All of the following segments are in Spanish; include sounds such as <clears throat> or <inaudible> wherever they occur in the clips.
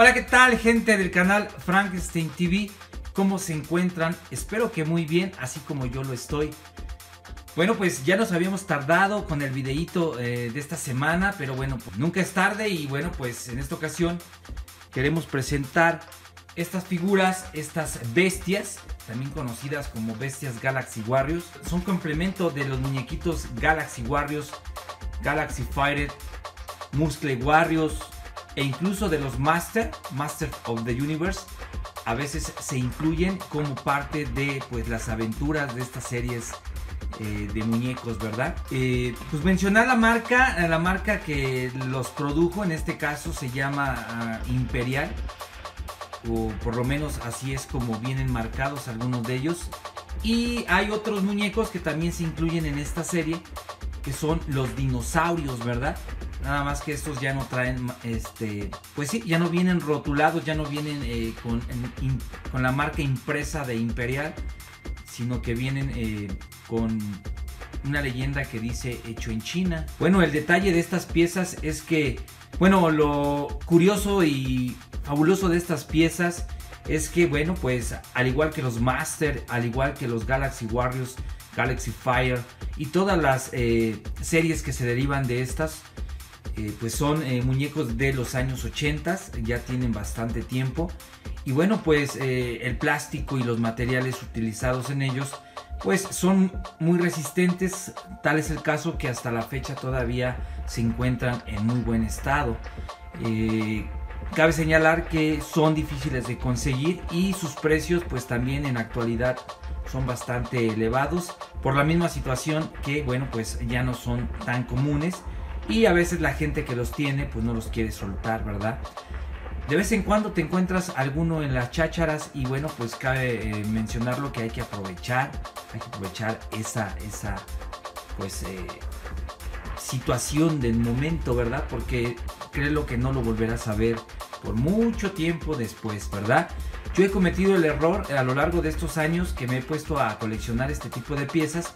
Hola, ¿qué tal gente del canal Frankenstein TV? ¿Cómo se encuentran? Espero que muy bien, así como yo lo estoy. Bueno, pues ya nos habíamos tardado con el videíto eh, de esta semana, pero bueno, pues nunca es tarde y bueno, pues en esta ocasión queremos presentar estas figuras, estas bestias, también conocidas como bestias Galaxy Warriors. Son complemento de los muñequitos Galaxy Warriors, Galaxy Fighter, Muscle Warriors, e incluso de los Master, Master of the Universe, a veces se incluyen como parte de pues, las aventuras de estas series eh, de muñecos, ¿verdad? Eh, pues mencionar la marca, la marca que los produjo, en este caso se llama uh, Imperial, o por lo menos así es como vienen marcados algunos de ellos. Y hay otros muñecos que también se incluyen en esta serie, que son los dinosaurios, ¿verdad? Nada más que estos ya no traen, este, pues sí, ya no vienen rotulados, ya no vienen eh, con, la marca impresa de Imperial, sino que vienen eh, con una leyenda que dice hecho en China. Bueno, el detalle de estas piezas es que, bueno, lo curioso y fabuloso de estas piezas es que, bueno, pues al igual que los Master, al igual que los Galaxy Warriors, Galaxy Fire y todas las eh, series que se derivan de estas, eh, pues son eh, muñecos de los años 80, ya tienen bastante tiempo. Y bueno, pues el plástico y los materiales utilizados en ellos, pues son muy resistentes. Tal es el caso que hasta la fecha todavía se encuentran en muy buen estado. cabe señalar que son difíciles de conseguir y sus precios pues también en actualidad son bastante elevados por la misma situación que bueno pues ya no son tan comunes y a veces la gente que los tiene pues no los quiere soltar, ¿verdad? De vez en cuando te encuentras alguno en las chácharas y bueno, pues cabe eh, mencionarlo que hay que aprovechar, hay que aprovechar esa, esa pues eh, situación del momento, ¿verdad? Porque créelo que no lo volverás a ver por mucho tiempo después, ¿verdad? Yo he cometido el error a lo largo de estos años que me he puesto a coleccionar este tipo de piezas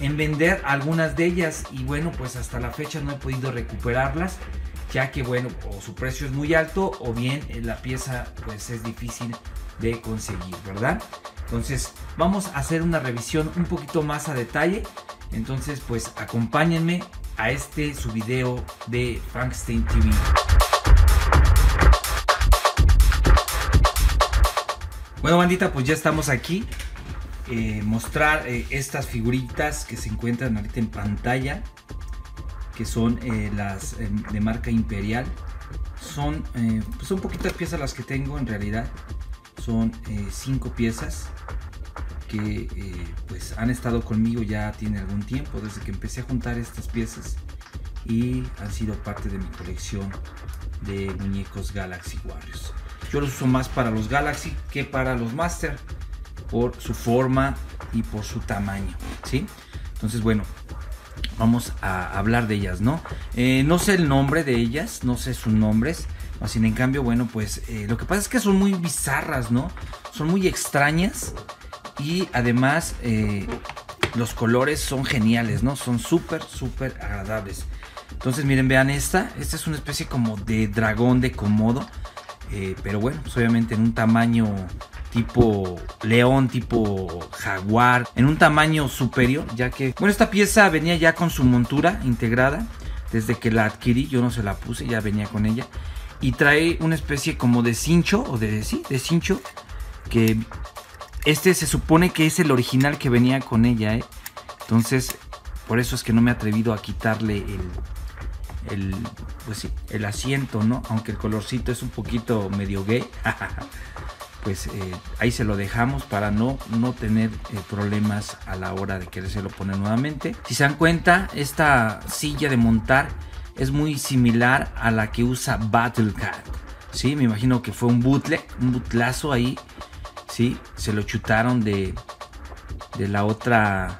en vender algunas de ellas y bueno pues hasta la fecha no he podido recuperarlas ya que bueno o su precio es muy alto o bien eh, la pieza pues es difícil de conseguir verdad entonces vamos a hacer una revisión un poquito más a detalle. Entonces pues acompáñenme a este su video de Frankenstein TV bueno bandita pues ya estamos aquí eh, mostrar eh, estas figuritas que se encuentran ahorita en pantalla, que son eh, las de marca Imperial. Son, pues son poquitas piezas las que tengo en realidad. Son cinco piezas que pues han estado conmigo ya tiene algún tiempo, desde que empecé a juntar estas piezas y han sido parte de mi colección de muñecos Galaxy Warriors. Yo los uso más para los Galaxy que para los Master por su forma y por su tamaño, ¿sí? Entonces, bueno, vamos a hablar de ellas, ¿no? Eh, no sé el nombre de ellas, no sé sus nombres, así en cambio, bueno, pues eh, lo que pasa es que son muy bizarras, ¿no? Son muy extrañas y además eh, los colores son geniales, ¿no? Son súper, súper agradables. Entonces, miren, vean esta. Esta es una especie como de dragón de comodo. Pero bueno, pues obviamente en un tamaño tipo león, tipo jaguar, en un tamaño superior, ya que, bueno, esta pieza venía ya con su montura integrada, desde que la adquirí, yo no se la puse, ya venía con ella, y trae una especie como de cincho, o de, sí, de cincho, que este se supone que es el original que venía con ella, ¿eh? entonces, por eso es que no me he atrevido a quitarle el, el, pues sí, el asiento, ¿no? Aunque el colorcito es un poquito medio gay. <laughs> pues eh, ahí se lo dejamos para no, no tener eh, problemas a la hora de querérselo poner nuevamente. Si se dan cuenta, esta silla de montar es muy similar a la que usa Battlecat. ¿sí? Me imagino que fue un un bootlazo ahí. ¿sí? Se lo chutaron de, de la otra,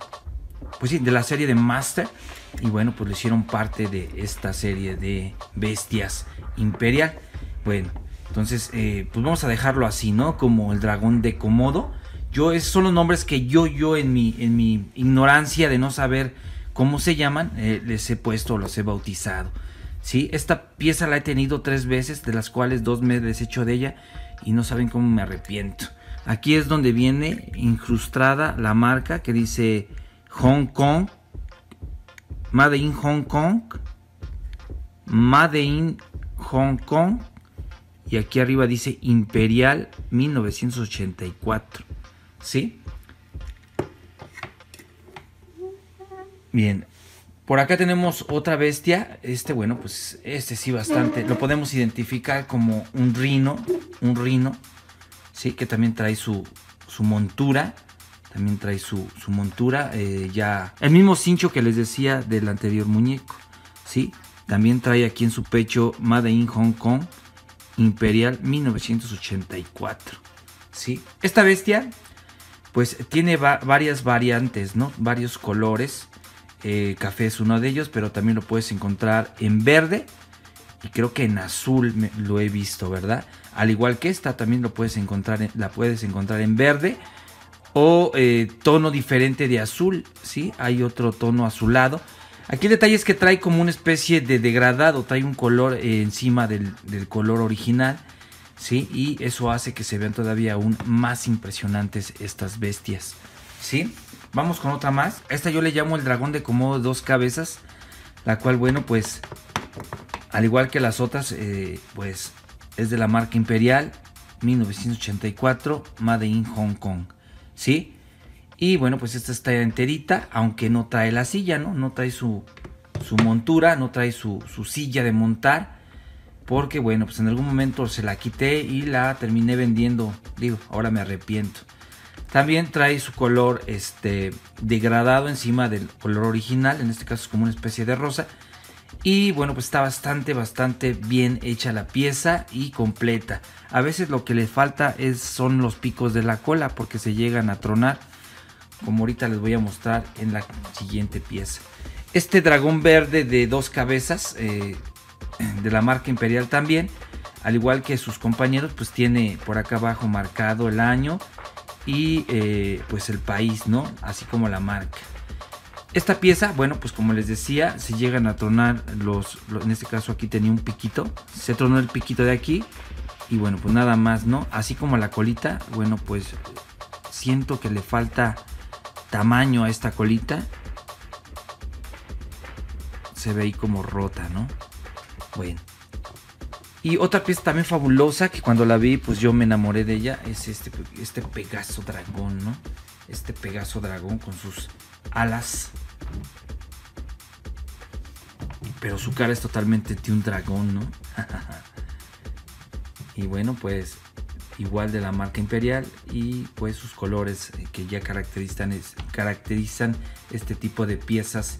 pues sí, de la serie de Master. Y bueno, pues lo hicieron parte de esta serie de bestias imperial. Bueno, entonces, eh, pues vamos a dejarlo así, ¿no? Como el dragón de Komodo. Yo, esos son los nombres que yo, yo en mi, en mi ignorancia de no saber cómo se llaman, eh, les he puesto, los he bautizado. ¿sí? Esta pieza la he tenido tres veces, de las cuales dos me he deshecho de ella y no saben cómo me arrepiento. Aquí es donde viene incrustada la marca que dice Hong Kong, Made in Hong Kong, Made in Hong Kong y aquí arriba dice Imperial 1984. ¿Sí? Bien. Por acá tenemos otra bestia. Este, bueno, pues este sí bastante. Lo podemos identificar como un rino. Un rino. Sí, que también trae su, su montura. También trae su, montura. Eh, ya. El mismo cincho que les decía del anterior muñeco. Sí. También trae aquí en su pecho Made in Hong Kong. Imperial 1984. ¿sí? Esta bestia, pues tiene varias variantes, ¿no? Varios colores. Eh, café es uno de ellos, pero también lo puedes encontrar en verde y creo que en azul lo he visto, ¿verdad? Al igual que esta, también lo puedes encontrar, la puedes encontrar en verde o eh, tono diferente de azul, ¿sí? Hay otro tono azulado. Aquí el detalle es que trae como una especie de degradado, trae un color eh, encima del, color original, ¿sí? Y eso hace que se vean todavía aún más impresionantes estas bestias, ¿sí? Vamos con otra más. Esta yo le llamo el dragón de Komodo dos cabezas, la cual, bueno, pues, al igual que las otras, eh, pues, es de la marca Imperial 1984, Made in Hong Kong, ¿sí? Y bueno, pues esta está enterita, aunque no trae la silla, ¿no? No trae su, su montura, no trae su, silla de montar. Porque bueno, pues en algún momento se la quité y la terminé vendiendo. Digo, ahora me arrepiento. También trae su color este, degradado encima del color original. En este caso es como una especie de rosa. Y bueno, pues está bastante, bastante bien hecha la pieza y completa. A veces lo que le falta es, son los picos de la cola porque se llegan a tronar como ahorita les voy a mostrar en la siguiente pieza. Este dragón verde de dos cabezas eh, <clears throat> de la marca Imperial también, al igual que sus compañeros, pues tiene por acá abajo marcado el año y eh, pues el país, ¿no? Así como la marca. Esta pieza, bueno, pues como les decía, se llegan a tronar los, en este caso aquí tenía un piquito, se tronó el piquito de aquí y bueno, pues nada más, ¿no? Así como la colita, bueno, pues siento que le falta tamaño a esta colita. Se ve ahí como rota, ¿no? Bueno. Y otra pieza también fabulosa que cuando la vi, pues yo me enamoré de ella, es este, este Pegaso Dragón, ¿no? Este Pegaso Dragón con sus alas. Pero su cara es totalmente de un dragón, ¿no? <laughs> y bueno, pues igual de la marca Imperial y pues sus colores eh, que ya caracterizan, caracterizan este tipo de piezas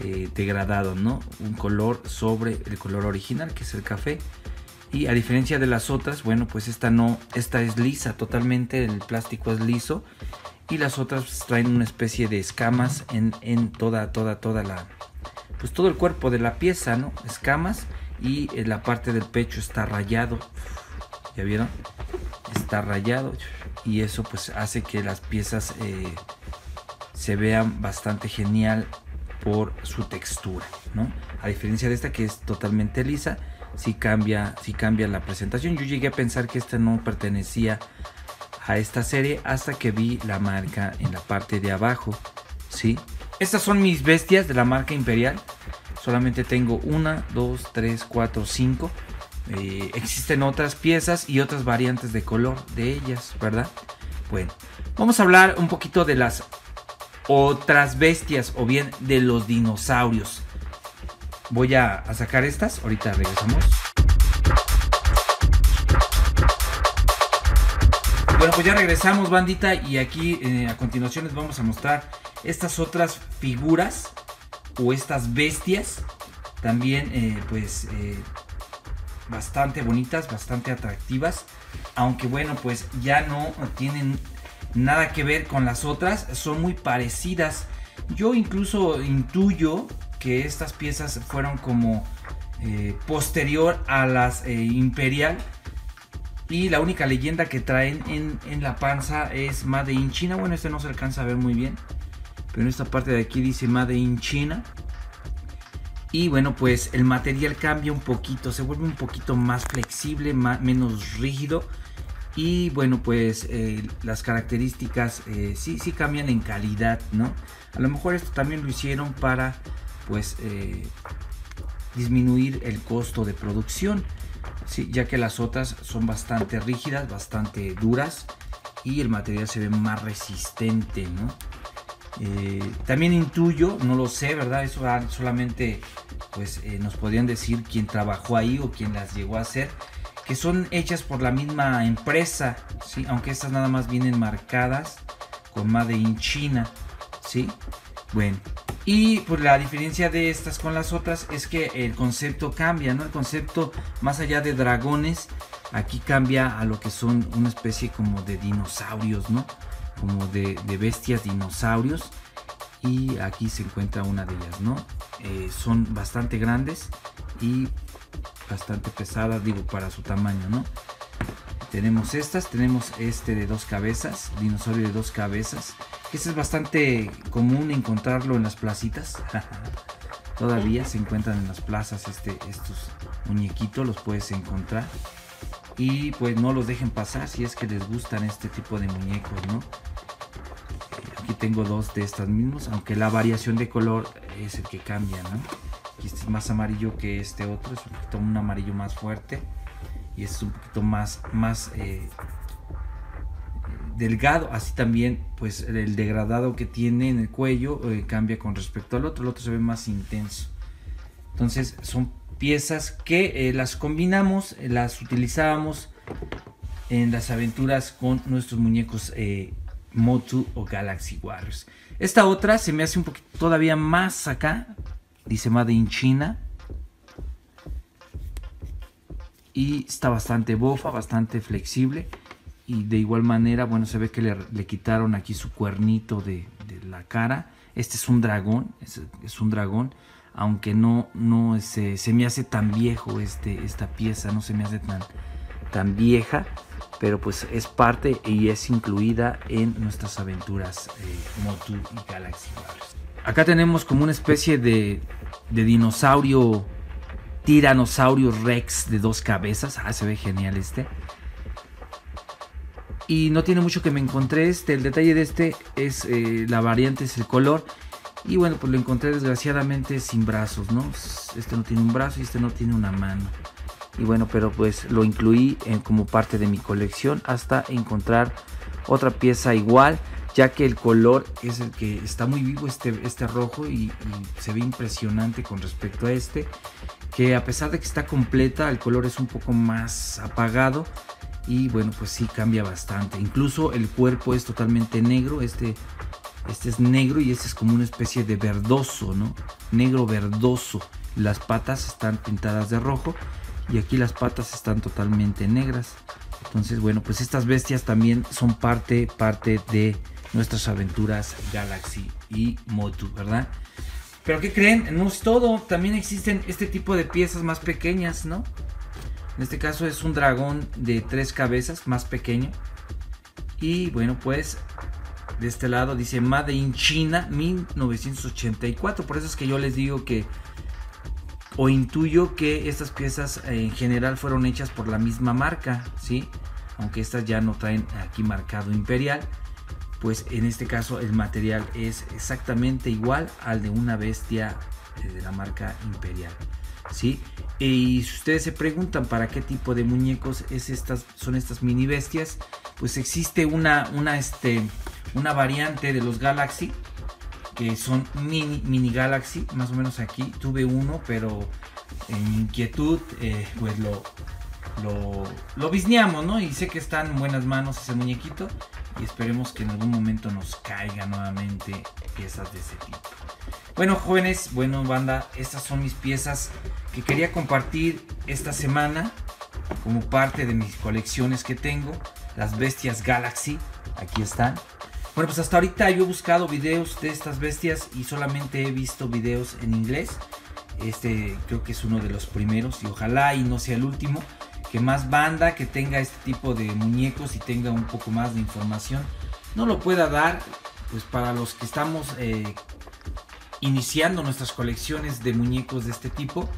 eh, degradado, ¿no? Un color sobre el color original que es el café y a diferencia de las otras, bueno, pues esta no, esta es lisa totalmente, el plástico es liso y las otras pues, traen una especie de escamas en, en, toda, toda, toda la, pues todo el cuerpo de la pieza, ¿no? Escamas y en la parte del pecho está rayado, ¿ya vieron? está rayado y eso pues hace que las piezas eh, se vean bastante genial por su textura, ¿no? A diferencia de esta que es totalmente lisa, si cambia, si cambia la presentación. Yo llegué a pensar que esta no pertenecía a esta serie hasta que vi la marca en la parte de abajo, ¿sí? Estas son mis bestias de la marca Imperial. Solamente tengo una, dos, tres, cuatro, cinco. Eh, existen otras piezas y otras variantes de color de ellas, ¿verdad? Bueno, vamos a hablar un poquito de las otras bestias o bien de los dinosaurios. Voy a, sacar estas, ahorita regresamos. Bueno, pues ya regresamos, bandita, y aquí eh, a continuación les vamos a mostrar estas otras figuras o estas bestias. También, eh, pues, bastante bonitas, bastante atractivas. Aunque bueno, pues ya no tienen nada que ver con las otras, son muy parecidas. Yo incluso intuyo que estas piezas fueron como eh, posterior a las eh, Imperial. Y la única leyenda que traen en, en, la panza es Made in China. Bueno, este no se alcanza a ver muy bien. Pero en esta parte de aquí dice Made in China. Y bueno, pues el material cambia un poquito, se vuelve un poquito más flexible, menos rígido. Y bueno, pues eh, las características eh, sí, sí cambian en calidad, ¿no? A lo mejor esto también lo hicieron para pues eh, disminuir el costo de producción, ¿sí? ya que las otras son bastante rígidas, bastante duras y el material se ve más resistente, ¿no? Eh, también intuyo, no lo sé, ¿verdad? Eso solamente pues eh, nos podrían decir quién trabajó ahí o quién las llegó a hacer, que son hechas por la misma empresa, ¿sí? Aunque estas nada más vienen marcadas con Made in China, ¿sí? Bueno, y pues la diferencia de estas con las otras es que el concepto cambia, ¿no? El concepto más allá de dragones, aquí cambia a lo que son una especie como de dinosaurios, ¿no? como de, bestias dinosaurios y aquí se encuentra una de ellas, ¿no? Eh, son bastante grandes y bastante pesadas, digo, para su tamaño, ¿no? Tenemos estas, tenemos este de dos cabezas, dinosaurio de dos cabezas, este es bastante común encontrarlo en las placitas. <laughs> Todavía se encuentran en las plazas este, estos muñequitos, los puedes encontrar. Y pues no los dejen pasar si es que les gustan este tipo de muñecos, ¿no? Aquí tengo dos de estas mismos, aunque la variación de color es el que cambia, ¿no? Este es más amarillo que este otro, es un un amarillo más fuerte. Y este es un poquito más, más eh, delgado. Así también, pues el degradado que tiene en el cuello eh, cambia con respecto al otro. El otro se ve más intenso. Entonces son piezas que eh, las combinamos, las utilizábamos en las aventuras con nuestros muñecos eh, Motu o Galaxy Warriors. Esta otra se me hace un poquito todavía más acá, dice Made in China. Y está bastante bofa, bastante flexible. Y de igual manera, bueno, se ve que le, quitaron aquí su cuernito de, la cara. Este es un dragón, es un dragón aunque no, no se, se, me hace tan viejo este, esta pieza, no se me hace tan, tan vieja, pero pues es parte y es incluida en nuestras aventuras eh, Motu y Galaxy Wars. Acá tenemos como una especie de, de dinosaurio, tiranosaurio rex de dos cabezas, ah, se ve genial este. Y no tiene mucho que me encontré este, el detalle de este es eh, la variante, es el color y bueno, pues lo encontré desgraciadamente sin brazos, ¿no? Este no tiene un brazo y este no tiene una mano. Y bueno, pero pues lo incluí en, como parte de mi colección hasta encontrar otra pieza igual, ya que el color es el que está muy vivo, este, este rojo, y se ve impresionante con respecto a este, que a pesar de que está completa, el color es un poco más apagado. Y bueno, pues sí cambia bastante. Incluso el cuerpo es totalmente negro. Este este es negro y este es como una especie de verdoso, ¿no? Negro verdoso. Las patas están pintadas de rojo y aquí las patas están totalmente negras. Entonces, bueno, pues estas bestias también son parte, parte de nuestras aventuras Galaxy y Motu, ¿verdad? Pero ¿qué creen? No es todo. También existen este tipo de piezas más pequeñas, ¿no? En este caso es un dragón de tres cabezas, más pequeño. Y bueno, pues de este lado dice Made in China 1984. Por eso es que yo les digo que o intuyo que estas piezas eh, en general fueron hechas por la misma marca, ¿sí? Aunque estas ya no traen aquí marcado imperial, pues en este caso el material es exactamente igual al de una bestia eh, de la marca imperial, ¿sí? Y si ustedes se preguntan para qué tipo de muñecos es estas, son estas mini bestias, pues existe una, una, este, una variante de los Galaxy que son mini, mini Galaxy, más o menos aquí tuve uno, pero en inquietud eh, pues lo, lo, ¿no? Y sé que está en buenas manos ese muñequito y esperemos que en algún momento nos caiga nuevamente piezas de ese tipo. Bueno, jóvenes, bueno, banda, estas son mis piezas que quería compartir esta semana como parte de mis colecciones que tengo. Las bestias Galaxy, aquí están. Bueno, pues hasta ahorita yo he buscado videos de estas bestias y solamente he visto videos en inglés. Este creo que es uno de los primeros y ojalá y no sea el último. Que más banda que tenga este tipo de muñecos y tenga un poco más de información no lo pueda dar. Pues para los que estamos eh, iniciando nuestras colecciones de muñecos de este tipo.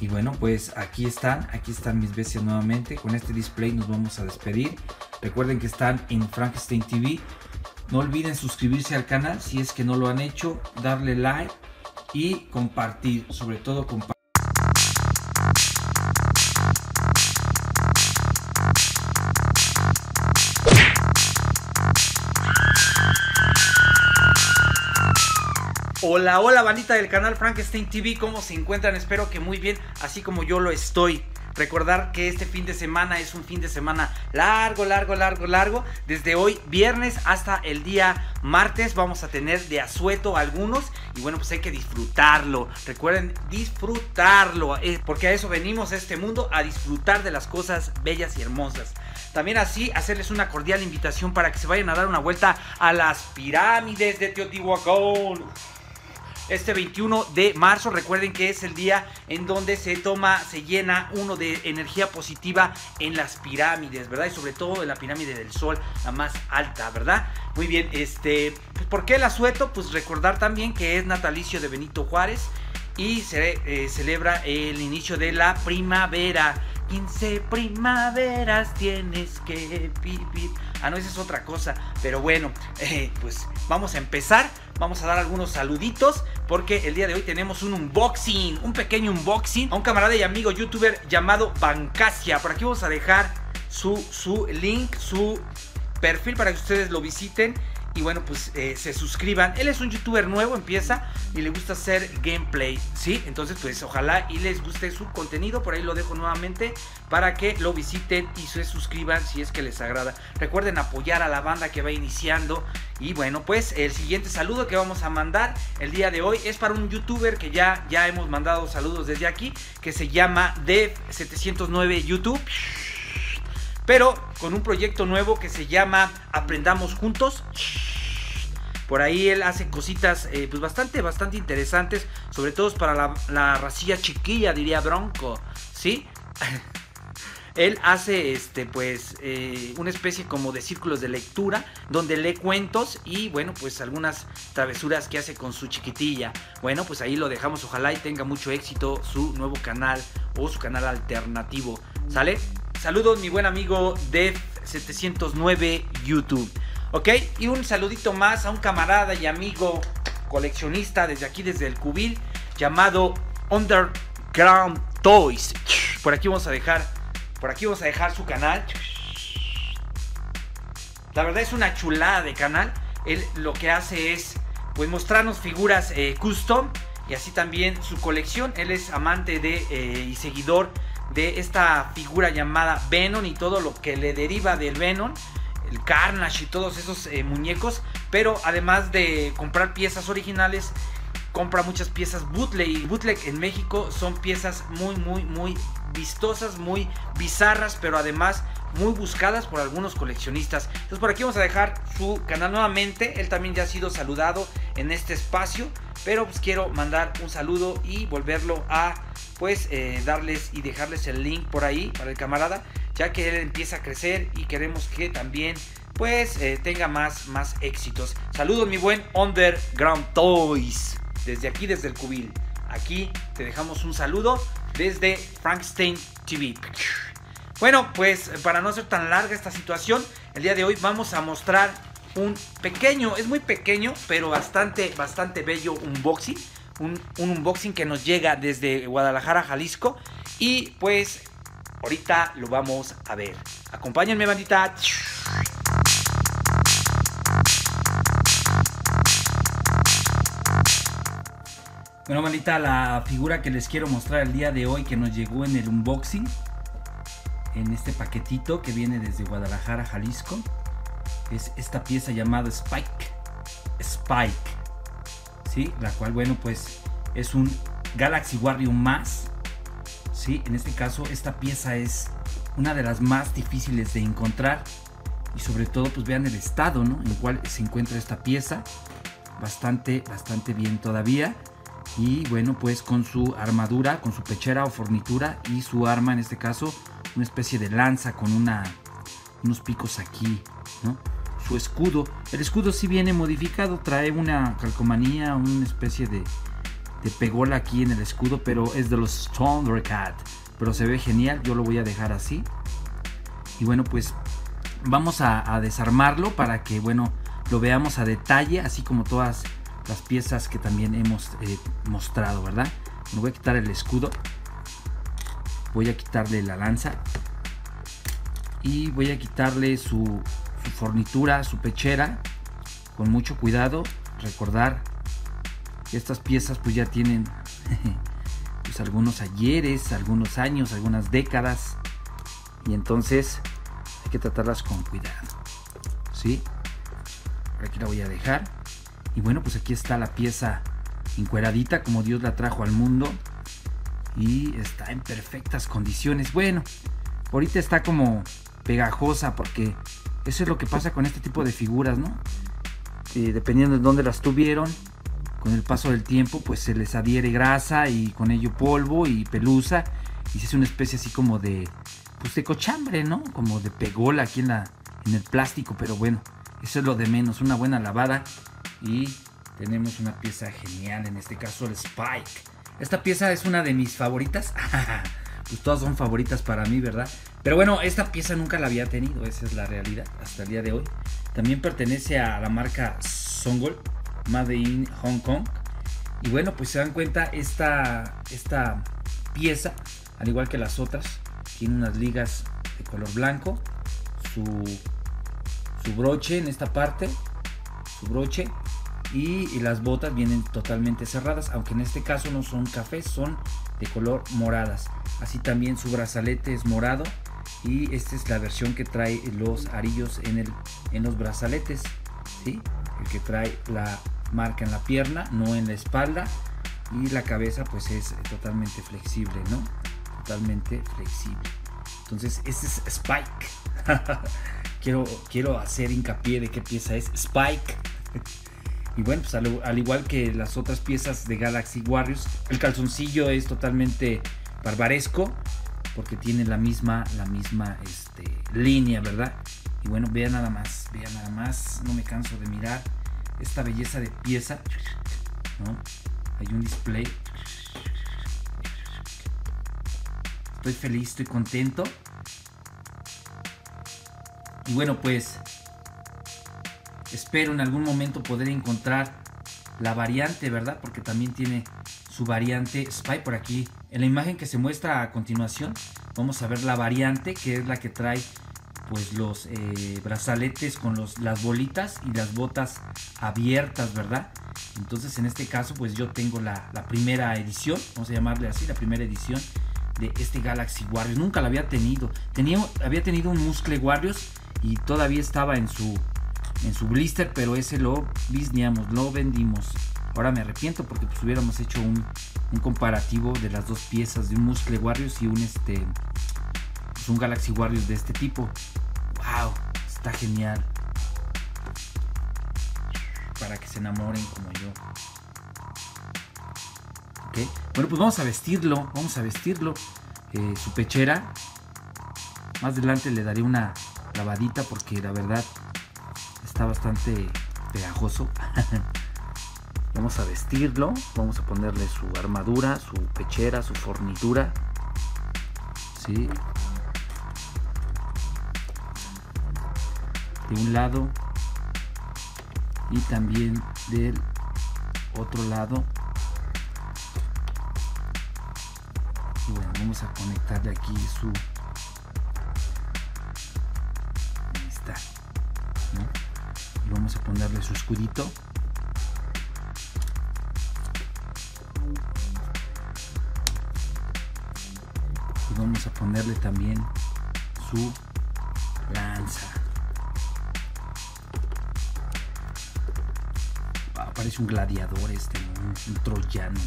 Y bueno, pues aquí están, aquí están mis bestias nuevamente. Con este display nos vamos a despedir. Recuerden que están en Frankenstein TV. No olviden suscribirse al canal si es que no lo han hecho, darle like y compartir, sobre todo compartir. Hola, hola bandita del canal Frankenstein TV, ¿cómo se encuentran? Espero que muy bien, así como yo lo estoy. Recordar que este fin de semana es un fin de semana largo, largo, largo, largo. Desde hoy, viernes, hasta el día martes, vamos a tener de asueto algunos. Y bueno, pues hay que disfrutarlo. Recuerden, disfrutarlo. Eh, porque a eso venimos a este mundo, a disfrutar de las cosas bellas y hermosas. También así hacerles una cordial invitación para que se vayan a dar una vuelta a las pirámides de Teotihuacán este 21 de marzo. Recuerden que es el día en donde se toma, se llena uno de energía positiva en las pirámides, ¿verdad? Y sobre todo en la pirámide del Sol, la más alta, ¿verdad? Muy bien, este, pues, ¿por qué el asueto? Pues recordar también que es natalicio de Benito Juárez y se eh, celebra el inicio de la primavera. 15 primaveras tienes que vivir. Ah, no, esa es otra cosa. Pero bueno, <laughs> eh, pues vamos a empezar. Vamos a dar algunos saluditos porque el día de hoy tenemos un unboxing, un pequeño unboxing a un camarada y amigo youtuber llamado Bancasia. Por aquí vamos a dejar su, su link, su perfil para que ustedes lo visiten y bueno, pues eh, se suscriban. Él es un youtuber nuevo, empieza y le gusta hacer gameplay, ¿sí? Entonces, pues ojalá y les guste su contenido. Por ahí lo dejo nuevamente para que lo visiten y se suscriban si es que les agrada. Recuerden apoyar a la banda que va iniciando. Y bueno, pues el siguiente saludo que vamos a mandar el día de hoy es para un youtuber que ya, ya hemos mandado saludos desde aquí, que se llama Dev709 YouTube pero con un proyecto nuevo que se llama Aprendamos Juntos. Por ahí él hace cositas eh, pues bastante, bastante interesantes, sobre todo para la, la racilla chiquilla, diría Bronco, ¿sí? <laughs> él hace este pues eh, una especie como de círculos de lectura donde lee cuentos y bueno pues algunas travesuras que hace con su chiquitilla bueno pues ahí lo dejamos ojalá y tenga mucho éxito su nuevo canal o su canal alternativo sale Saludos, mi buen amigo Dev709 YouTube. Ok, y un saludito más a un camarada y amigo coleccionista desde aquí, desde el cubil, llamado Underground Toys. Por aquí vamos a dejar, por aquí vamos a dejar su canal. La verdad es una chulada de canal. Él lo que hace es, pues, mostrarnos figuras eh, custom y así también su colección. Él es amante de eh, y seguidor de esta figura llamada Venom y todo lo que le deriva del Venom, el Carnage y todos esos eh, muñecos, pero además de comprar piezas originales, compra muchas piezas bootleg. Y bootleg en México son piezas muy muy muy vistosas, muy bizarras, pero además muy buscadas por algunos coleccionistas. Entonces por aquí vamos a dejar su canal nuevamente. Él también ya ha sido saludado en este espacio. Pero pues quiero mandar un saludo y volverlo a pues eh, darles y dejarles el link por ahí para el camarada. Ya que él empieza a crecer y queremos que también pues eh, tenga más, más éxitos. Saludos mi buen Underground Toys. Desde aquí, desde el cubil. Aquí te dejamos un saludo desde Frankenstein TV. Bueno, pues para no ser tan larga esta situación, el día de hoy vamos a mostrar un pequeño, es muy pequeño, pero bastante, bastante bello unboxing. Un, un unboxing que nos llega desde Guadalajara, Jalisco. Y pues ahorita lo vamos a ver. Acompáñenme, bandita. Bueno, bandita, la figura que les quiero mostrar el día de hoy que nos llegó en el unboxing en este paquetito que viene desde Guadalajara, Jalisco. Es esta pieza llamada Spike. Spike. ¿Sí? La cual, bueno, pues es un Galaxy Warrior más. ¿Sí? En este caso, esta pieza es una de las más difíciles de encontrar. Y sobre todo, pues vean el estado, ¿no? En el cual se encuentra esta pieza. Bastante, bastante bien todavía. Y bueno, pues con su armadura, con su pechera o fornitura y su arma, en este caso, una especie de lanza con unos picos aquí. Su escudo, el escudo sí viene modificado, trae una calcomanía, una especie de, pegola aquí en el escudo, pero es de los Thundercat. Pero se ve genial, yo lo voy a dejar así. Y bueno, pues vamos a, desarmarlo para que, bueno, lo veamos a detalle, así como todas las piezas que también hemos eh, mostrado, ¿verdad? Me voy a quitar el escudo. Voy a quitarle la lanza. Y voy a quitarle su, fornitura, su pechera. Con mucho cuidado. Recordar que estas piezas pues ya tienen <laughs> pues algunos ayeres, algunos años, algunas décadas. Y entonces hay que tratarlas con cuidado. ¿Sí? Aquí la voy a dejar. Y bueno, pues aquí está la pieza encueradita como Dios la trajo al mundo. Y está en perfectas condiciones. Bueno, ahorita está como pegajosa porque eso es lo que pasa con este tipo de figuras, ¿no? Eh, dependiendo de dónde las tuvieron, con el paso del tiempo, pues se les adhiere grasa y con ello polvo y pelusa. Y se hace una especie así como de, pues de cochambre, ¿no? Como de pegola aquí en, la, en el plástico. Pero bueno, eso es lo de menos. Una buena lavada y tenemos una pieza genial, en este caso el Spike. Esta pieza es una de mis favoritas. <laughs> pues todas son favoritas para mí, ¿verdad? Pero bueno, esta pieza nunca la había tenido, esa es la realidad hasta el día de hoy. También pertenece a la marca Songol, Made in Hong Kong. Y bueno, pues se dan cuenta, esta, esta pieza, al igual que las otras, tiene unas ligas de color blanco, su, su broche en esta parte, su broche y, las botas vienen totalmente cerradas, aunque en este caso no son cafés, son de color moradas. Así también su brazalete es morado y esta es la versión que trae los arillos en, el, en los brazaletes, ¿sí? el que trae la marca en la pierna, no en la espalda y la cabeza pues es totalmente flexible, ¿no? Totalmente flexible. Entonces, este es Spike. <laughs> quiero, quiero hacer hincapié de qué pieza es Spike. <laughs> Y bueno, pues al, igual que las otras piezas de Galaxy Warriors, el calzoncillo es totalmente barbaresco porque tiene la misma, la misma este, línea, ¿verdad? Y bueno, vean nada más, vean nada más, no me canso de mirar esta belleza de pieza, ¿no? Hay un display. Estoy feliz, estoy contento. Y bueno, pues Espero en algún momento poder encontrar la variante, ¿verdad? Porque también tiene su variante Spy por aquí. En la imagen que se muestra a continuación, vamos a ver la variante, que es la que trae pues los eh, brazaletes con los, las bolitas y las botas abiertas, ¿verdad? Entonces en este caso pues yo tengo la, la, primera edición, vamos a llamarle así, la primera edición de este Galaxy Warriors. Nunca la había tenido. Tenía, había tenido un Muscle Warriors y todavía estaba en su en su blister, pero ese lo bisneamos, lo vendimos. Ahora me arrepiento porque pues hubiéramos hecho un, comparativo de las dos piezas de un Muscle Warriors y un este pues, un Galaxy Warriors de este tipo. Wow, está genial. Para que se enamoren como yo. Bueno, pues vamos a vestirlo. Vamos a vestirlo. Eh, su pechera. Más adelante le daré una lavadita porque la verdad está bastante pegajoso. <laughs> vamos a vestirlo, vamos a ponerle su armadura, su pechera, su fornitura. ¿Sí? De un lado y también del otro lado. Y bueno, vamos a conectarle aquí su ponerle su escudito. Y vamos a ponerle también su lanza. Parece un gladiador este un, troyano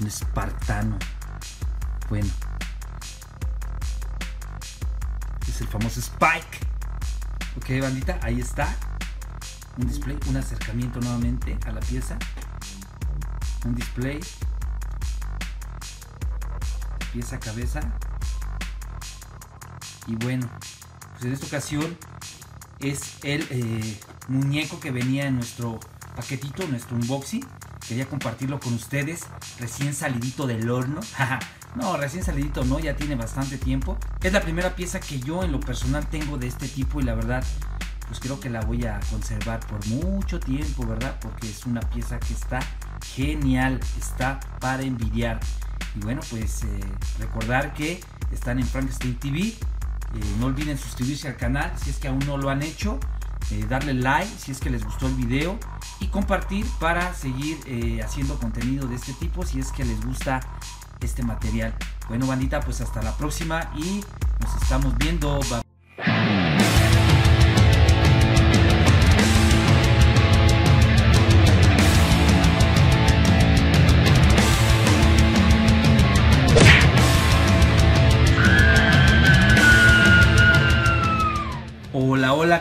un espartano. Bueno. Es el famoso Spike. Ok bandita ahí está un display, un acercamiento nuevamente a la pieza, un display, pieza cabeza y bueno, pues en esta ocasión es el eh, muñeco que venía en nuestro paquetito, nuestro unboxing, quería compartirlo con ustedes, recién salidito del horno. <laughs> no, recién salidito no, ya tiene bastante tiempo. Es la primera pieza que yo en lo personal tengo de este tipo y la verdad, pues creo que la voy a conservar por mucho tiempo, ¿verdad? Porque es una pieza que está genial, está para envidiar. Y bueno, pues eh, recordar que están en Frankenstein TV. Eh, no olviden suscribirse al canal si es que aún no lo han hecho. Eh, darle like si es que les gustó el video y compartir para seguir haciendo contenido de este tipo si es que les gusta este material. Bueno bandita, pues hasta la próxima y nos estamos viendo. Hola,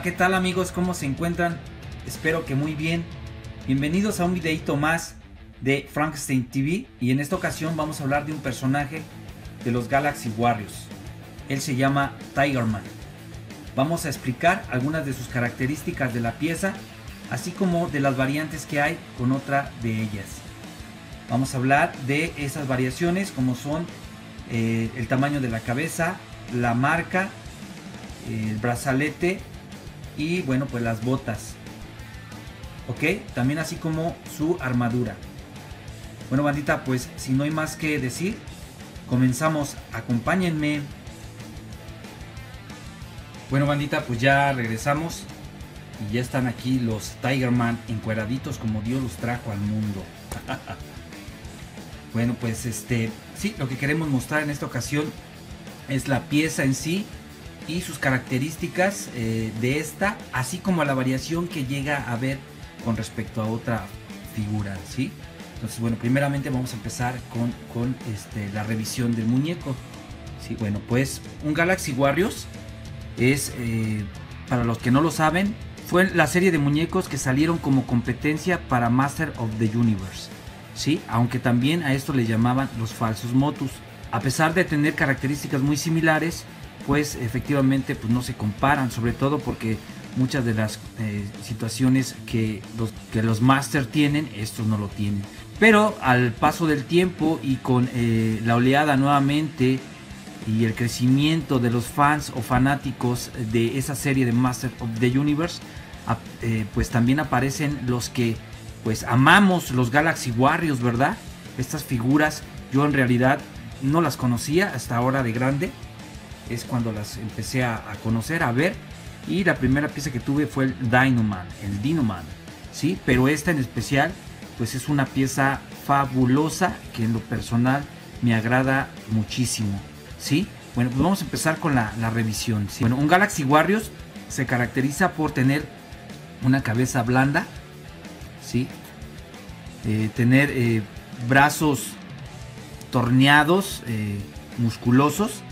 ¿qué tal amigos? ¿Cómo se encuentran? Espero que muy bien. Bienvenidos a un videito más de Frankenstein TV y en esta ocasión vamos a hablar de un personaje de los Galaxy Warriors. Él se llama Tigerman. Vamos a explicar algunas de sus características de la pieza, así como de las variantes que hay con otra de ellas. Vamos a hablar de esas variaciones como son eh, el tamaño de la cabeza, la marca, el brazalete y bueno pues las botas. Ok también así como su armadura. Bueno bandita pues si no hay más que decir comenzamos. Acompáñenme. Bueno bandita pues ya regresamos. Y ya están aquí los Tigerman encueraditos como Dios los trajo al mundo. <laughs> Bueno pues este sí lo que queremos mostrar en esta ocasión es la pieza en sí y sus características eh, de esta, así como la variación que llega a ver con respecto a otra figura, ¿sí? Entonces, bueno, primeramente vamos a empezar con, con este, la revisión del muñeco. Sí, bueno, pues un Galaxy Warriors es, eh, para los que no lo saben, fue la serie de muñecos que salieron como competencia para Master of the Universe. ¿sí? Aunque también a esto le llamaban los falsos motus. A pesar de tener características muy similares, pues efectivamente pues no se comparan, sobre todo porque muchas de las eh, situaciones que los, que los Master tienen, estos no lo tienen. Pero al paso del tiempo y con eh, la oleada nuevamente y el crecimiento de los fans o fanáticos de esa serie de Master of the Universe, eh, pues también aparecen los que pues amamos los Galaxy Warriors, ¿verdad? Estas figuras yo en realidad no las conocía hasta ahora de grande es cuando las empecé a, conocer, a ver. Y la primera pieza que tuve fue el Dinoman, el Dinoman, ¿sí? Pero esta en especial, pues es una pieza fabulosa que en lo personal me agrada muchísimo, ¿sí? Bueno, pues vamos a empezar con la, revisión. Bueno, un Galaxy Warriors se caracteriza por tener una cabeza blanda, ¿sí? Eh, tener eh, brazos torneados, eh, musculosos,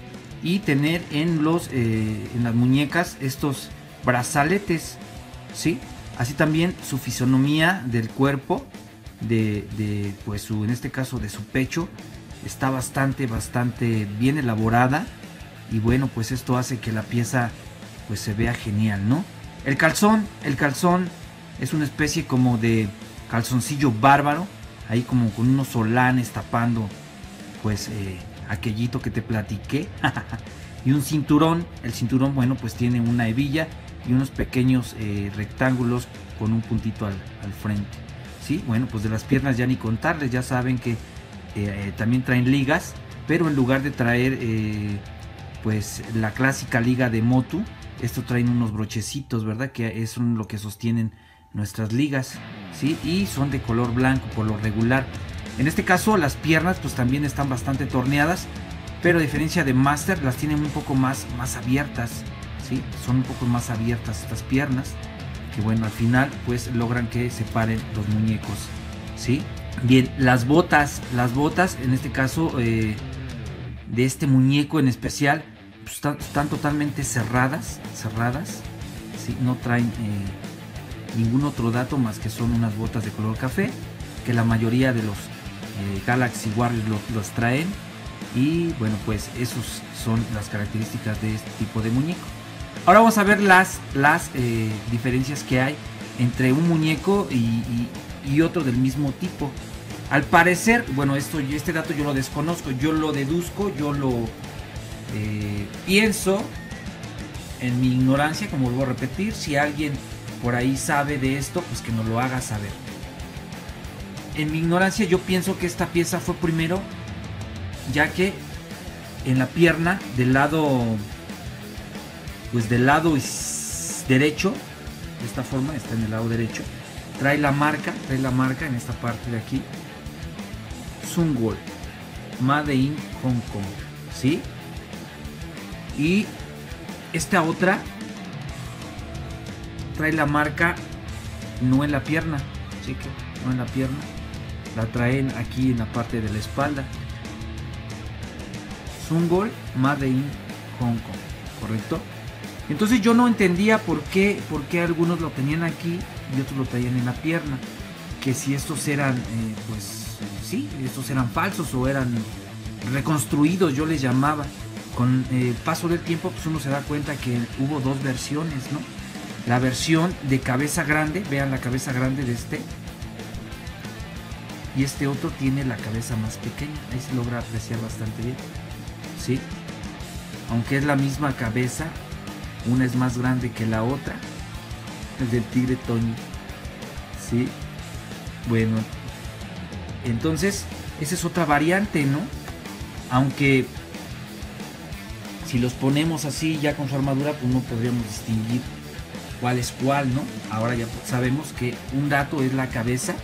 y tener en los eh, en las muñecas estos brazaletes sí así también su fisonomía del cuerpo de, pues su en este caso de su pecho está bastante bastante bien elaborada. Y bueno pues esto hace que la pieza pues se vea genial no el calzón el calzón es una especie como de calzoncillo bárbaro ahí como con unos solanes tapando pues eh, aquellito que te platiqué. <laughs> y un cinturón, el cinturón, bueno, pues tiene una hebilla y unos pequeños eh, rectángulos con un puntito al, frente. Sí, bueno, pues de las piernas ya ni contarles, ya saben que eh, también traen ligas, pero en lugar de traer eh, pues la clásica liga de Motu, esto traen unos brochecitos, ¿verdad? Que es lo que sostienen nuestras ligas, ¿sí? Y son de color blanco por lo regular. En este caso las piernas pues también están bastante torneadas, pero a diferencia de Master las tienen un poco más, más abiertas, ¿sí? Son un poco más abiertas estas piernas, que bueno, al final pues logran que se paren los muñecos, ¿sí? Bien, las botas, las botas en este caso eh, de este muñeco en especial pues, están, totalmente cerradas, cerradas. No traen eh, ningún otro dato más que son unas botas de color café, que la mayoría de los eh, Galaxy Warriors los traen. Y bueno, pues esos son las características de este tipo de muñeco. Ahora vamos a ver las, las eh, diferencias que hay entre un muñeco y, y otro del mismo tipo. Al parecer, bueno, esto, este dato yo lo desconozco, yo lo deduzco, yo lo eh, pienso en mi ignorancia, como vuelvo a repetir, si alguien por ahí sabe de esto, pues que nos lo haga saber. En mi ignorancia yo pienso que esta pieza fue primero, ya que en la pierna del lado, pues del lado derecho, de esta forma, está en el lado derecho, trae la marca, trae la marca en esta parte de aquí, Sungol, Made in Hong Kong, ¿sí? Y esta otra trae la marca no en la pierna, que no en la pierna, la traen aquí en la parte de la espalda. Sungol Made in Hong Kong, ¿correcto? Entonces yo no entendía por qué, por qué algunos lo tenían aquí y otros lo traían en la pierna. Que si estos eran, eh, pues sí, estos eran falsos o eran reconstruidos, yo les llamaba. Con el paso del tiempo, pues uno se da cuenta que hubo dos versiones, ¿no? La versión de cabeza grande, vean la cabeza grande de este. Y este otro tiene la cabeza más pequeña. Ahí se logra apreciar bastante bien. ¿Sí? Aunque es la misma cabeza, una es más grande que la otra. Es del tigre Toño. ¿Sí? Bueno. Entonces, esa es otra variante, ¿no? Aunque si los ponemos así ya con su armadura, pues no podríamos distinguir cuál es cuál, ¿no? Ahora ya sabemos que un dato es la cabeza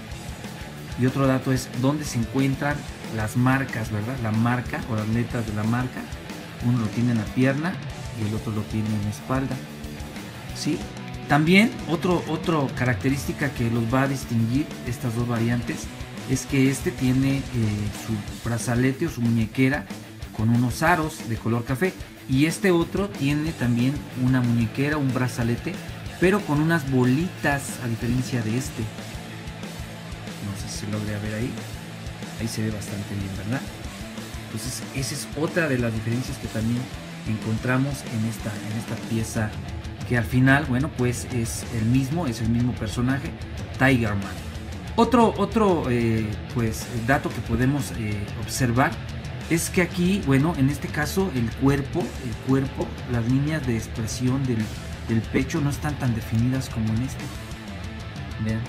y otro dato es dónde se encuentran las marcas, ¿verdad? La marca o las letras de la marca. Uno lo tiene en la pierna y el otro lo tiene en la espalda. ¿Sí? También otro, otro característica que los va a distinguir estas dos variantes es que este tiene eh, su brazalete o su muñequera con unos aros de color café y este otro tiene también una muñequera, un brazalete, pero con unas bolitas a diferencia de este. No sé si se logra ver ahí. Ahí se ve bastante bien, ¿verdad? Entonces esa es otra de las diferencias que también encontramos en esta, en esta pieza que al final, bueno, pues es el mismo, es el mismo personaje, Tiger Man. Otro, otro eh, pues, dato que podemos eh, observar es que aquí, bueno, en este caso el cuerpo, el cuerpo, las líneas de expresión del, del pecho no están tan definidas como en este. Vean,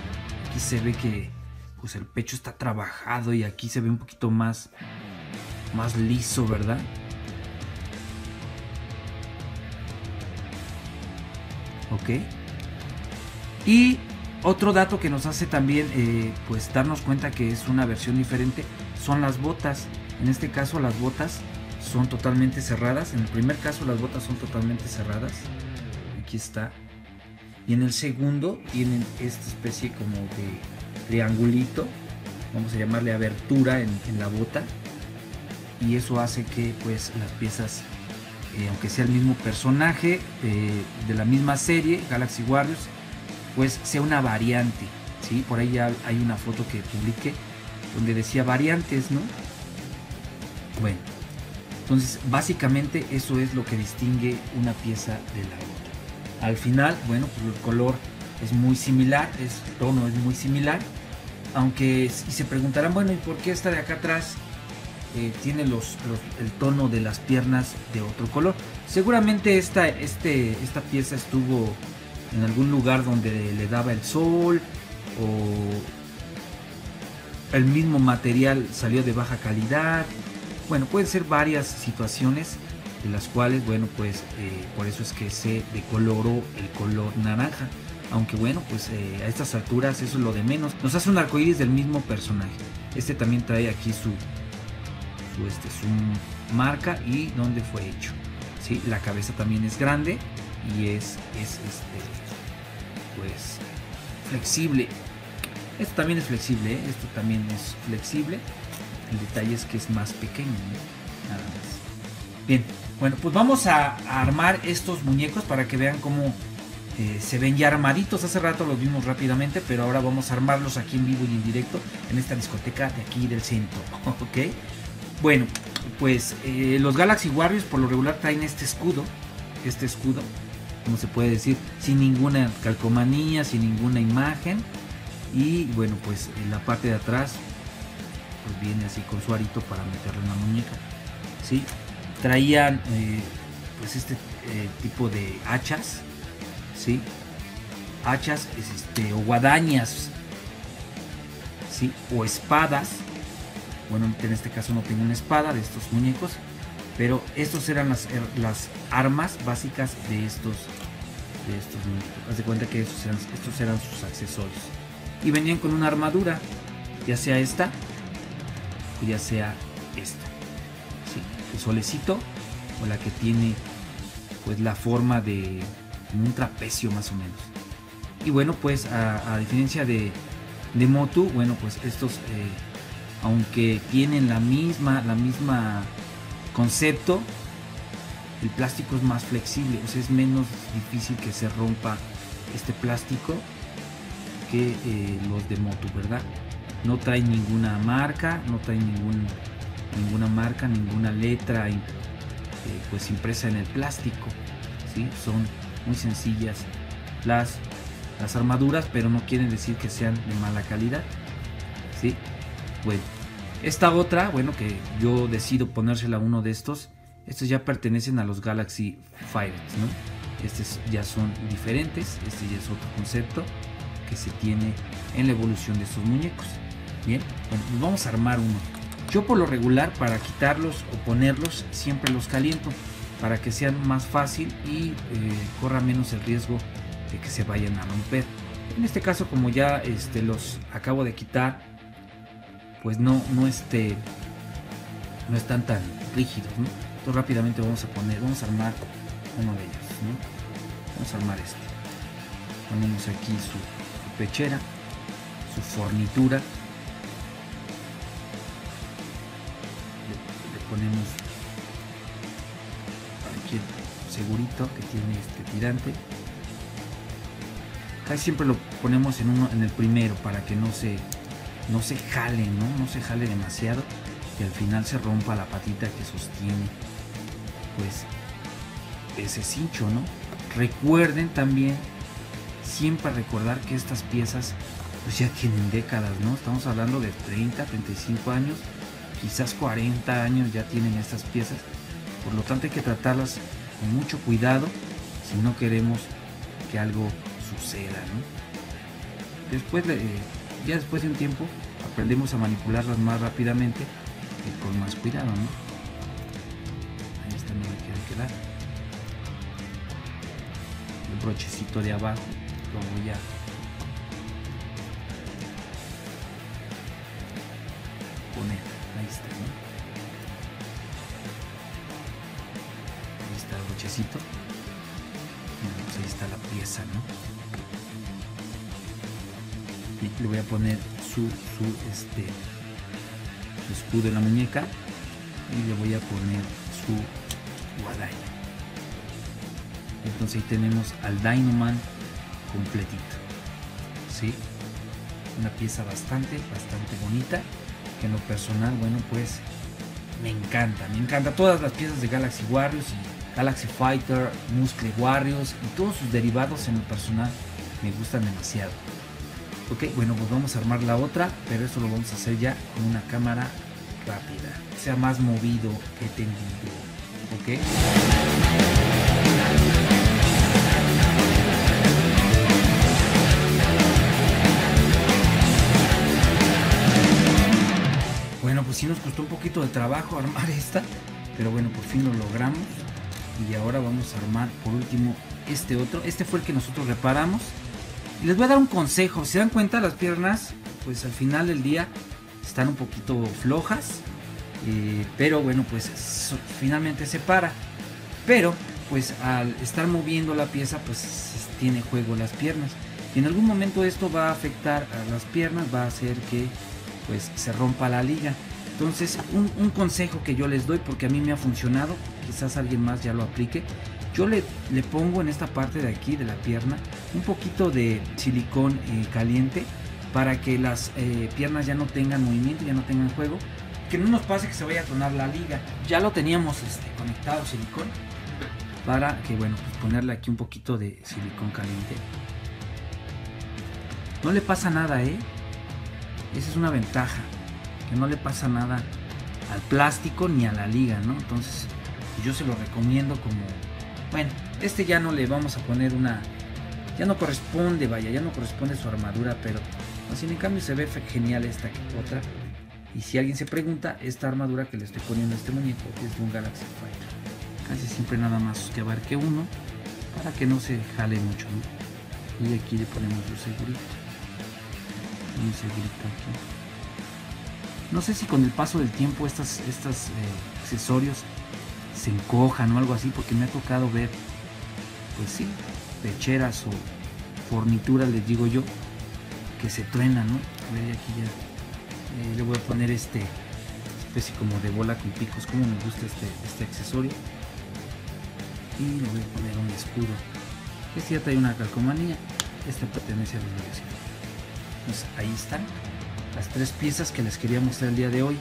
aquí se ve que pues el pecho está trabajado y aquí se ve un poquito más, más liso, ¿verdad? Ok. Y otro dato que nos hace también eh, pues darnos cuenta que es una versión diferente son las botas. En este caso las botas son totalmente cerradas. En el primer caso las botas son totalmente cerradas. Aquí está. Y en el segundo tienen esta especie como de triangulito. Vamos a llamarle abertura en, la bota. Y eso hace que pues las piezas, eh, aunque sea el mismo personaje eh, de la misma serie, Galaxy Warriors, pues sea una variante. ¿sí? Por ahí ya hay una foto que publiqué donde decía variantes, ¿no? Bueno, entonces básicamente eso es lo que distingue una pieza de la otra. Al final, bueno, pues el color es muy similar, el tono es muy similar, aunque y se preguntarán, bueno, ¿y por qué esta de acá atrás eh, tiene los, el tono de las piernas de otro color? Seguramente esta, este, esta pieza estuvo en algún lugar donde le daba el sol o el mismo material salió de baja calidad bueno, pueden ser varias situaciones de las cuales, bueno, pues eh, por eso es que se decoloró el color naranja. Aunque bueno, pues eh, a estas alturas eso es lo de menos. Nos hace un arcoíris del mismo personaje. Este también trae aquí su, su, este, su marca y dónde fue hecho. ¿sí? La cabeza también es grande y es, es este, pues flexible. Esto también es flexible, ¿eh? esto también es flexible. El detalle es que es más pequeño, nada más. Bien, bueno, pues vamos a, armar estos muñecos para que vean cómo eh, se ven ya armaditos. Hace rato los vimos rápidamente, pero ahora vamos a armarlos aquí en vivo y en directo en esta discoteca de aquí del centro. <laughs> Bueno, pues eh, los Galaxy Warriors por lo regular traen este escudo. Este escudo, como se puede decir, sin ninguna calcomanía, sin ninguna imagen. Y bueno, pues en la parte de atrás pues viene así con su arito para meterle en la muñeca. ¿sí? Traían eh, pues este tipo de hachas, ¿sí? Hachas este, o guadañas, ¿sí? O espadas. Bueno, en este caso no tengo una espada de estos muñecos, pero estos eran las, er, las armas básicas de estos, de estos muñecos. Haz de cuenta que estos eran, estos eran sus accesorios. Y venían con una armadura, ya sea esta o ya sea esta. ¿sí? El solecito o la que tiene pues la forma de un trapecio más o menos. Y bueno, pues a, diferencia de, de Motu, bueno, pues estos, eh, aunque tienen la misma, la misma concepto, el plástico es más flexible, o sea, es menos difícil que se rompa este plástico que eh, los de Motu, ¿verdad? No trae ninguna marca, no trae ningún, ninguna marca, ninguna letra eh, pues impresa en el plástico. ¿sí? Son muy sencillas las, las armaduras, pero no quieren decir que sean de mala calidad. ¿sí? Bueno, esta otra, bueno, que yo decido ponérsela a uno de estos, estos ya pertenecen a los Galaxy Fighters, ¿no? Estos ya son diferentes, este ya es otro concepto que se tiene en la evolución de estos muñecos. Bien, bueno, pues vamos a armar uno. Yo por lo regular para quitarlos o ponerlos siempre los caliento para que sean más fácil y eh, corra menos el riesgo de que se vayan a romper. En este caso como ya este, los acabo de quitar, pues no, no, este, no están tan rígidos. Entonces rápidamente vamos a poner, vamos a armar uno de ellos. Vamos a armar este. Ponemos aquí su pechera, su fornitura ponemos aquí el segurito que tiene este tirante. Casi siempre lo ponemos en uno en el primero para que no se no se jale no no se jale demasiado y al final se rompa la patita que sostiene pues ese cincho no recuerden también siempre recordar que estas piezas pues ya tienen décadas no estamos hablando de 30 35 años quizás 40 años ya tienen estas piezas, por lo tanto hay que tratarlas con mucho cuidado si no queremos que algo suceda. Después, ya después de un tiempo aprendemos a manipularlas más rápidamente y con más cuidado. ¿no? Ahí está, no me quieren quedar. El brochecito de abajo lo voy a poner. Ahí está, Pues ahí está la pieza, ¿no? Y le voy a poner su, su este, escudo en la muñeca y le voy a poner su guadaña. Entonces ahí tenemos al Dynoman completito. ¿Sí? Una pieza bastante, bastante bonita en lo personal, bueno, pues me encanta, me encanta todas las piezas de Galaxy Warriors y Galaxy Fighter, Muscle Warriors y todos sus derivados en lo personal me gustan demasiado. Ok, bueno, pues vamos a armar la otra, pero eso lo vamos a hacer ya con una cámara rápida, sea más movido que tendido. Ok. pues sí nos costó un poquito de trabajo armar <laughs> esta, pero bueno, por fin lo logramos. Y ahora vamos a armar por último este otro. Este fue el que nosotros reparamos. Y les voy a dar un consejo. Si se dan cuenta, las piernas, pues al final del día están un poquito flojas. Eh, pero bueno, pues finalmente se para. Pero pues al estar moviendo la pieza, pues tiene juego las piernas. Y en algún momento esto va a afectar a las piernas, va a hacer que pues se rompa la liga. Entonces, un, consejo que yo les doy, porque a mí me ha funcionado, quizás alguien más ya lo aplique, yo le, le pongo en esta parte de aquí de la pierna un poquito de silicón eh, caliente para que las eh, piernas ya no tengan movimiento, ya no tengan juego, que no nos pase que se vaya a tronar la liga. Ya lo teníamos este, conectado silicón para que, bueno, pues ponerle aquí un poquito de silicón caliente No le pasa nada, ¿eh? Esa es una ventaja, que no le pasa nada al plástico ni a la liga, ¿no? Entonces yo se lo recomiendo como, bueno, este ya no le vamos a poner una, ya no corresponde, vaya, ya no corresponde su armadura, pero así en cambio se ve genial esta otra. Y si alguien se pregunta, esta armadura que le estoy poniendo a este muñeco es de un Galaxy Fighter. Casi siempre nada más que abarque uno para que no se jale mucho. Y aquí le ponemos un segurito. Un segurito aquí. No sé si con el paso del tiempo estos estas, eh, accesorios se encojan o algo así, porque me ha tocado ver, pues sí, pecheras o fornituras, les digo yo, que se truenan, ¿no? Aquí ya eh, le voy a poner este especie como de bola con picos, como me gusta este, este accesorio. Y le voy a poner un escudo. Este ya trae una calcomanía, este pertenece a la universidad. Pues ahí están las tres piezas que les quería mostrar el día de hoy.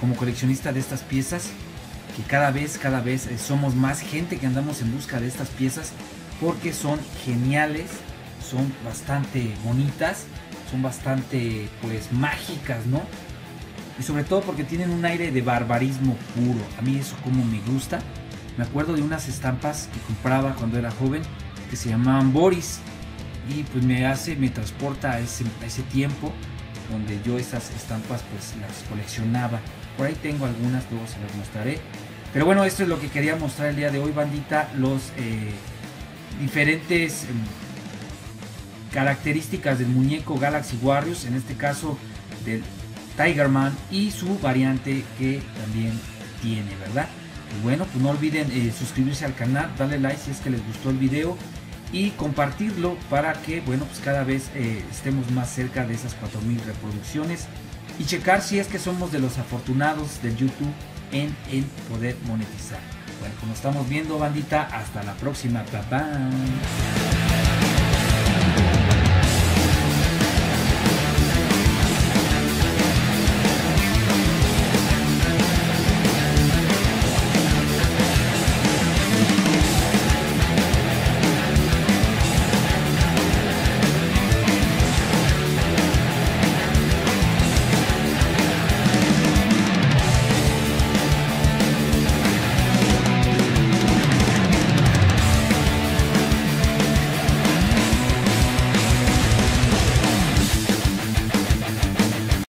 Como coleccionista de estas piezas, que cada vez, cada vez eh, somos más gente que andamos en busca de estas piezas porque son geniales, son bastante bonitas, son bastante pues mágicas, ¿no? Y sobre todo porque tienen un aire de barbarismo puro. A mí eso como me gusta. Me acuerdo de unas estampas que compraba cuando era joven que se llamaban Boris y pues me hace, me transporta a ese, a ese tiempo donde yo esas estampas pues las coleccionaba. Por ahí tengo algunas, luego se las mostraré. Pero bueno, esto es lo que quería mostrar el día de hoy, bandita. Los eh, diferentes em, características del muñeco Galaxy Warriors, en este caso del Tigerman y su variante que también tiene, ¿verdad? Y bueno, pues no olviden eh, suscribirse al canal, darle like si es que les gustó el video y compartirlo para que, bueno, pues cada vez eh, estemos más cerca de esas 4000 reproducciones y checar si es que somos de los afortunados del YouTube en el poder monetizar. Bueno, como estamos viendo, bandita, hasta la próxima.